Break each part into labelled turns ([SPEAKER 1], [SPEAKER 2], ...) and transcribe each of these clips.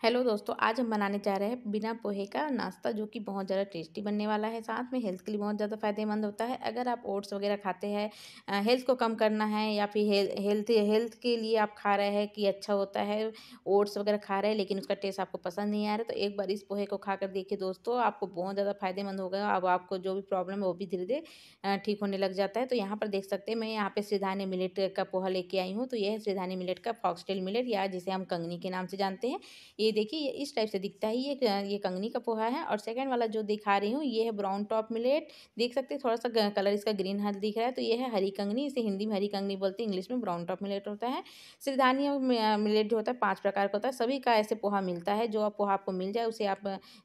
[SPEAKER 1] Hello दोस्तों, आज हम बनाने जा रहे हैं बिना पोहे का नाश्ता, जो कि बहुत ज़्यादा टेस्टी बनने वाला है। साथ में हेल्थ के लिए बहुत ज़्यादा फ़ायदेमंद होता है। अगर आप ओट्स वगैरह खाते हैं हेल्थ को कम करना है या फिर हेल्थ हेल्थ के लिए आप खा रहे हैं कि अच्छा होता है, ओट्स वगैरह खा रहे हैं, लेकिन उसका टेस्ट आपको पसंद नहीं आ रहा तो एक बार इस पोहे को खा कर देखिए दोस्तों, आपको बहुत ज़्यादा फ़ायदेमंद होगा। अब आपको जो भी प्रॉब्लम है, वो भी धीरे धीरे ठीक होने लग जाता है। तो यहाँ पर देख सकते हैं, मैं यहाँ पर श्रीधानी मिलेट का पोहा लेके आई हूँ। तो यह है श्रीधानी मिलेट का फॉक्सटेल मिलेट या जिसे हम कंगनी के नाम से जानते हैं। ये देखिए, ये इस टाइप से दिखता है। ये ये कंगनी का पोहा है और सेकंड वाला जो दिखा रही हूँ, ये है ब्राउन टॉप मिलेट देख सकते हैं थोड़ा सा कलर इसका ग्रीन हल दिख रहा है तो ये है हरी कंगनी। इसे हिंदी में हरी कंगनी बोलते हैं, इंग्लिश में ब्राउन टॉप मिलेट होता है। सिरधानी मिलेट जो होता है, पाँच प्रकार का होता है। सभी का ऐसे पोहा मिलता है, जो पोहा आपको मिल जाए, उसे आप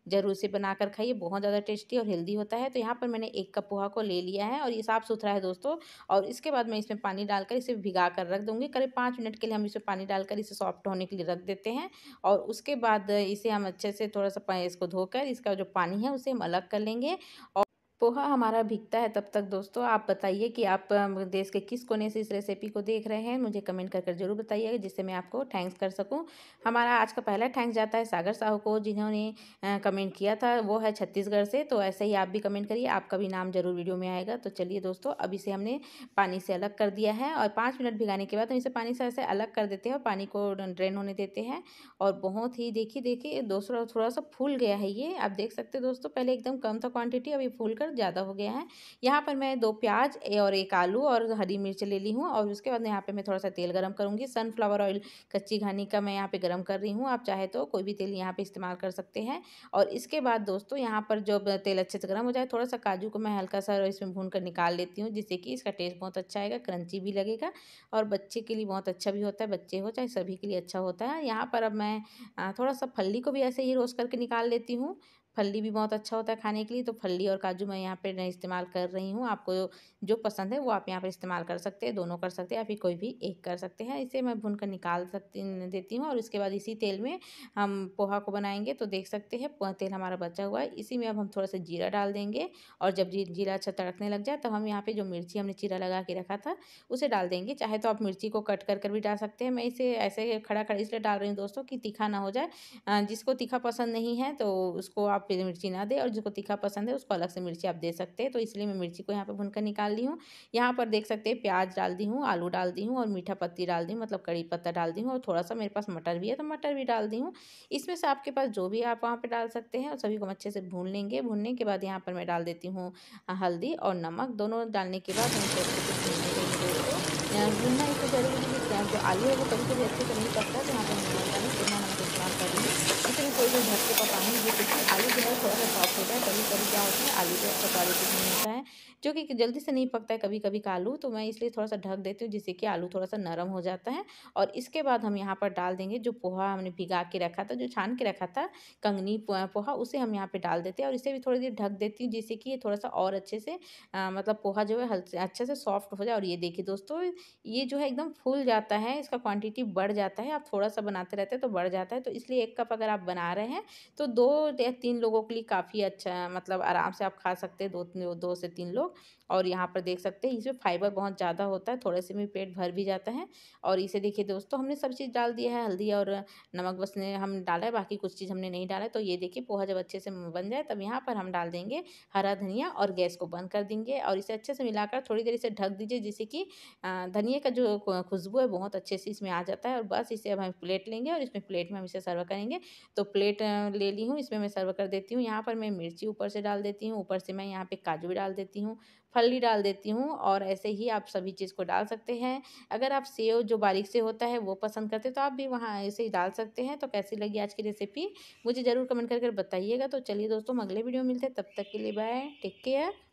[SPEAKER 1] ज़रूर से बनाकर खाइए। बहुत ज़्यादा टेस्टी और हेल्दी होता है। तो यहाँ पर मैंने एक कप पोहा को ले लिया है और ये साफ़ सुथरा है दोस्तों। और इसके बाद मैं इसमें पानी डालकर इसे भिगा कर रख दूँगी। करीब पाँच मिनट के लिए हम इसमें पानी डालकर इसे सॉफ्ट होने के लिए रख देते हैं। और उसके बाद इसे हम अच्छे से थोड़ा सा इसको धोकर, इसका जो पानी है उसे हम अलग कर लेंगे और पोहा हमारा भीगता है, तब तक दोस्तों आप बताइए कि आप देश के किस कोने से इस रेसिपी को देख रहे हैं। मुझे कमेंट कर कर ज़रूर बताइएगा, जिससे मैं आपको थैंक्स कर सकूँ। हमारा आज का पहला थैंक्स जाता है सागर साहू को, जिन्होंने कमेंट किया था, वो है छत्तीसगढ़ से। तो ऐसे ही आप भी कमेंट करिए, आपका भी नाम ज़रूर वीडियो में आएगा। तो चलिए दोस्तों, अब इसे हमने पानी से अलग कर दिया है और पाँच मिनट भिगाने के बाद हम इसे पानी से ऐसे अलग कर देते हैं और पानी को ड्रेन होने देते हैं। और बहुत ही, देखिए देखिए दोस्तों थोड़ा सा फूल गया है ये। आप देख सकते हैं दोस्तों, पहले एकदम कम था क्वांटिटी अभी फूल कर ज़्यादा हो गया है। यहाँ पर मैं दो प्याज और एक आलू और हरी मिर्च ले ली हूँ और उसके बाद यहाँ पे मैं थोड़ा सा तेल गरम करूँगी। सनफ्लावर ऑयल, कच्ची घानी का मैं यहाँ पे गरम कर रही हूँ। आप चाहे तो कोई भी तेल यहाँ पे इस्तेमाल कर सकते हैं। और इसके बाद दोस्तों यहाँ पर जब तेल अच्छे से गर्म हो जाए थोड़ा सा काजू को मैं हल्का सा इसमें भून कर निकाल लेती हूँ, जिससे कि इसका टेस्ट बहुत अच्छा आएगा, क्रंची भी लगेगा और बच्चे के लिए बहुत अच्छा भी होता है। बच्चे हो चाहे सभी के लिए अच्छा होता है। यहाँ पर अब मैं थोड़ा सा फल्ली को भी ऐसे ही रोस्ट करके निकाल लेती हूँ। फल्ली भी बहुत अच्छा होता है खाने के लिए तो फल्ली और काजू मैं यहाँ पे इस्तेमाल कर रही हूँ। आपको जो पसंद है वो आप यहाँ पर इस्तेमाल कर सकते हैं, दोनों कर सकते हैं या फिर कोई भी एक कर सकते हैं। इसे मैं भून कर निकाल सकती देती हूँ और उसके बाद इसी तेल में हम पोहा को बनाएँगे तो देख सकते हैं तेल हमारा बचा हुआ है। इसी में अब हम थोड़ा सा जीरा डाल देंगे और जब जीरा अच्छा तड़कने लग जाए तो हम यहाँ पे जो मिर्ची हमने चीरा लगा के रखा था उसे डाल देंगे। चाहे तो आप मिर्ची को कट कर कर भी डाल सकते हैं। मैं इसे ऐसे खड़ा खड़ा इसलिए डाल रही हूँ दोस्तों कि तीखा ना हो जाए। जिसको तीखा पसंद नहीं है तो उसको आप मिर्ची ना दे और जिसको तीखा पसंद है उसको अलग से मिर्ची आप दे सकते हैं। तो इसलिए मैं मिर्ची को यहाँ पर भुनकर निकाल ली हूँ। यहाँ पर देख सकते हैं प्याज डाल दी हूँ, आलू डाल दी हूँ और मीठा पत्ती डाल दी मतलब कड़ी पत्ता डाल दी हूँ और थोड़ा सा मेरे पास मटर भी है तो मटर भी डाल दी हूँ। इसमें से आपके पास जो भी आप वहाँ पर डाल सकते हैं और सभी को अच्छे से भून लेंगे। भूनने के बाद यहाँ पर मैं डाल देती हूँ हल्दी और नमक। दोनों डालने के बाद हम भूनना इसको ज़रूरी है जो आलू है वो कभी कभी अच्छे से नहीं पकता तो यहाँ पर कर इसमें कोई भी ढक के जो है थोड़ा सा सॉफ्ट होता है। कभी कभी क्या होता है, आलू के पकौड़े कुछ नहीं होता है। जो कि जल्दी से नहीं पकता है कभी कभी का आलू तो मैं इसलिए थोड़ा सा ढक देती हूँ, जिससे कि आलू थोड़ा सा नरम हो जाता है। और इसके बाद हम यहाँ पर डाल देंगे जो पोहा हमने भिगा के रखा था, जो छान के रखा था, कंगनी पोहा, उसे हम यहाँ पर डाल देते हैं। और इसे भी थोड़ी देर ढक देती हूँ, जिससे कि ये थोड़ा सा और अच्छे से मतलब पोहा जो है हल अच्छे से सॉफ्ट हो जाए। और ये देखिए दोस्तों, ये जो है एकदम फूल जाता है, इसका क्वान्टिटी बढ़ जाता है। आप थोड़ा सा बनाते रहते हैं तो बढ़ जाता है। तो इसलिए एक कप अगर आप बना रहे हैं तो दो या तीन लोगों के लिए काफ़ी अच्छा मतलब आराम से आप खा सकते हैं, दो दो से तीन लोग। और यहाँ पर देख सकते हैं, इसमें फाइबर बहुत ज़्यादा होता है, थोड़े से में पेट भर भी जाता है। और इसे देखिए दोस्तों, हमने सब चीज़ डाल दिया है, हल्दी और नमक बस ने हम डाला है, बाकी कुछ चीज़ हमने नहीं डाला है। तो ये देखिए पोहा जब अच्छे से बन जाए, तब यहाँ पर हम डाल देंगे हरा धनिया और गैस को बंद कर देंगे। और इसे अच्छे से मिलाकर थोड़ी देर इसे ढक दीजिए, जिससे कि धनिया का जो खुशबू है, बहुत अच्छे से इसमें आ जाता है। और बस इसे अब हम प्लेट लेंगे और इसमें प्लेट में हम इसे सर्व करेंगे। तो प्लेट ले ली हूँ, इसमें मैं सर्व कर देती हूँ। यहाँ पर मैं मिर्ची ऊपर से डाल देती हूँ, ऊपर से मैं यहाँ पे काजू भी डाल देती हूँ। फली डाल देती हूँ और ऐसे ही आप सभी चीज़ को डाल सकते हैं। अगर आप सेव, जो बारीक से होता है, वो पसंद करते तो आप भी वहाँ ऐसे ही डाल सकते हैं। तो कैसी लगी आज की रेसिपी? मुझे ज़रूर कमेंट करके बताइएगा। तो चलिए दोस्तों, हम अगले वीडियो मिलते हैं। तब तक के लिए बाय। Take care.